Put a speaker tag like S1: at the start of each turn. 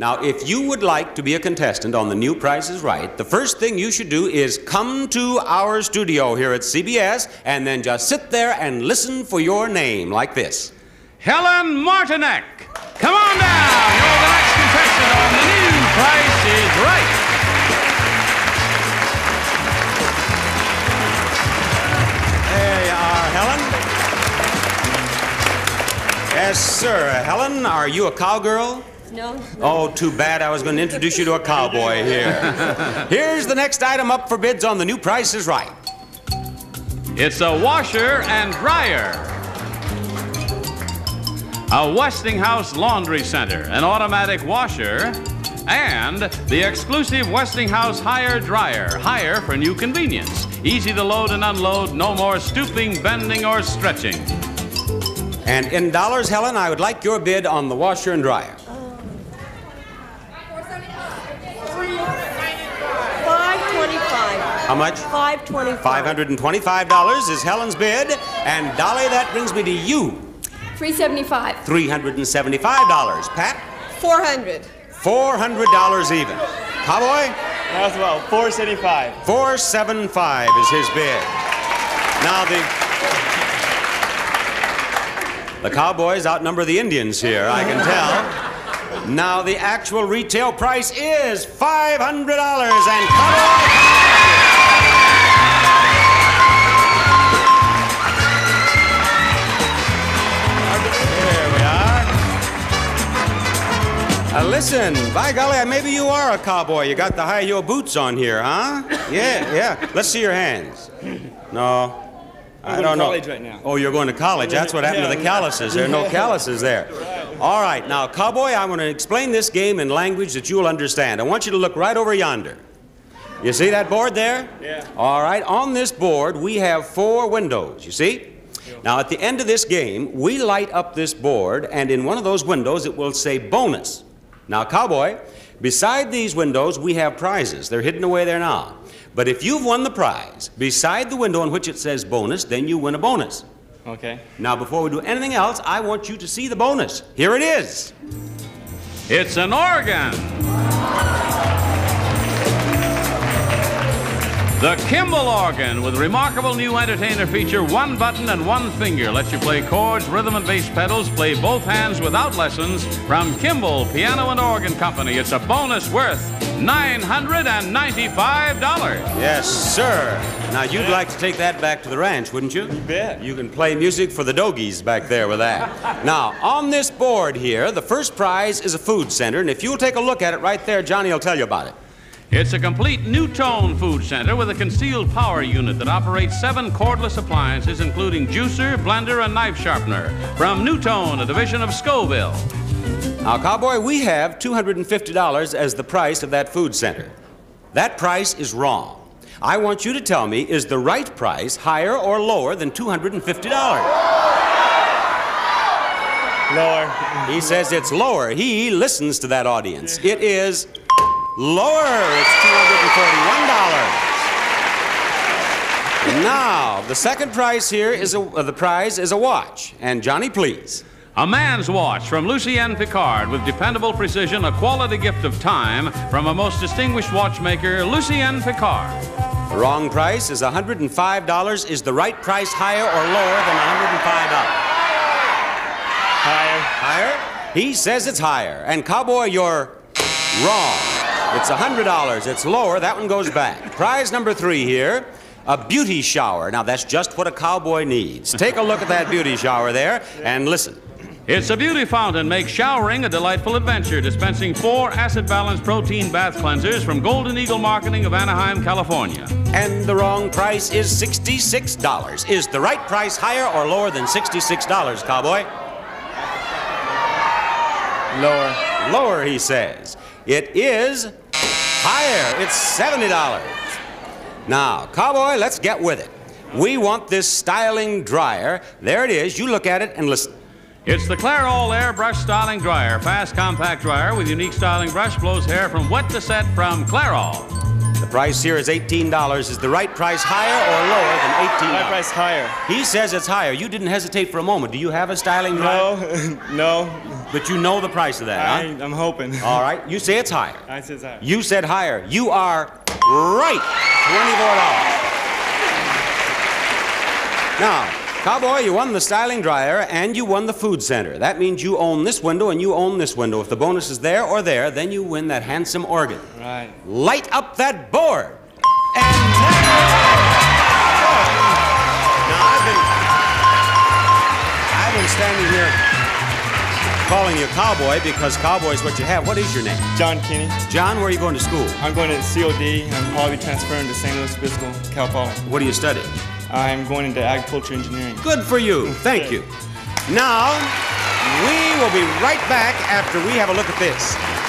S1: Now, if you would like to be a contestant on The New Price is Right, the first thing you should do is come to our studio here at CBS and then just sit there and listen for your name like this.
S2: Helen Martinek. Come on down. You're the next contestant on The New Price is Right.
S1: There you are, Helen. Yes, sir. Helen, are you a cowgirl?
S3: No.
S1: Oh, too bad. I was going to introduce you to a cowboy here. Here's the next item up for bids on The New Price is Right.
S2: It's a washer and dryer. A Westinghouse laundry center, an automatic washer, and the exclusive Westinghouse Higher dryer. Higher for new convenience. Easy to load and unload, no more stooping, bending, or stretching.
S1: And in dollars, Helen, I would like your bid on the washer and dryer.
S3: Five twenty-five.
S1: How much?
S3: Five twenty-five.
S1: $525 is Helen's bid. And Dolly, that brings me to you.
S3: Three seventy-five.
S1: $375. Pat?
S3: Four hundred.
S1: $400 even. Cowboy?
S4: As well, 475.
S1: 475 is his bid. Now the the Cowboys outnumber the Indians here, I can tell. Now the actual retail price is $500 and Uh, listen, by golly, maybe you are a cowboy. You got the high heel boots on here, huh? Yeah, yeah. Let's see your hands. No. I
S4: going
S1: don't
S4: to
S1: know.
S4: college right now.
S1: Oh, you're going to college. That's what happened to the calluses. There are no calluses there. All right, now, cowboy, I'm going to explain this game in language that you'll understand. I want you to look right over yonder. You see that board there?
S4: Yeah.
S1: All right, on this board, we have four windows, you see? Now, at the end of this game, we light up this board, and in one of those windows, it will say bonus. Now, cowboy, beside these windows, we have prizes. They're hidden away there now. But if you've won the prize, beside the window on which it says bonus, then you win a bonus.
S4: Okay.
S1: Now, before we do anything else, I want you to see the bonus. Here it is.
S2: It's an organ. The Kimball organ with remarkable new entertainer feature one button and one finger lets you play chords, rhythm and bass pedals, play both hands without lessons from Kimball Piano and Organ Company. It's a bonus worth $995.
S1: Yes, sir. Now, you'd like to take that back to the ranch, wouldn't you? You
S4: bet.
S1: You can play music for the dogies back there with that. now, on this board here, the first prize is a food center, and if you'll take a look at it right there, Johnny will tell you about it.
S2: It's a complete NuTone food center with a concealed power unit that operates seven cordless appliances, including juicer, blender, and knife sharpener. From NuTone, a division of Scovill.
S1: Now, Cowboy, we have $250 as the price of that food center. That price is wrong. I want you to tell me is the right price higher or lower than $250?
S4: Lower.
S1: He says it's lower. He listens to that audience. It is lower. It's $241. Now, the second prize here is a, uh, the prize is a watch. And Johnny, please.
S2: A man's watch from Lucien Piccard with dependable precision, a quality gift of time from a most distinguished watchmaker, Lucien Piccard.
S1: The wrong price is $105. Is the right price higher or lower than $105?
S4: Higher.
S1: Higher? He says it's higher. And Cowboy, you're wrong. It's $100. It's lower. That one goes back. Prize number three here a beauty shower. Now, that's just what a cowboy needs. Take a look at that beauty shower there and listen.
S2: It's a beauty fountain makes showering a delightful adventure, dispensing four acid balanced protein bath cleansers from Golden Eagle Marketing of Anaheim, California.
S1: And the wrong price is $66. Is the right price higher or lower than $66, cowboy?
S4: Lower.
S1: Lower, he says. It is higher. It's $70. Now, cowboy, let's get with it. We want this styling dryer. There it is. You look at it and listen.
S2: It's the Clairol Airbrush Styling Dryer, fast compact dryer with unique styling brush, blows hair from wet to set from Clairol.
S1: The price here is $18. Is the right price higher or lower than $18?
S4: price higher.
S1: He says it's higher. You didn't hesitate for a moment. Do you have a styling dryer?
S4: No, no.
S1: But you know the price of that,
S4: I,
S1: huh?
S4: I'm hoping.
S1: All right. You say it's higher.
S4: I says higher.
S1: You said higher. You are right. $24. Now, Cowboy, you won the styling dryer and you won the food center. That means you own this window and you own this window. If the bonus is there or there, then you win that handsome organ.
S4: Right.
S1: Light up that board. And now, now I've been, I've been standing here calling you Cowboy because Cowboy is what you have. What is your name?
S4: John Kinney.
S1: John, where are you going to school?
S4: I'm going to COD. I'm probably transferring to San Luis Obispo, Cal Poly.
S1: What do you study?
S4: I'm going into agriculture engineering.
S1: Good for you. Mm. Thank you. Now, we will be right back after we have a look at this.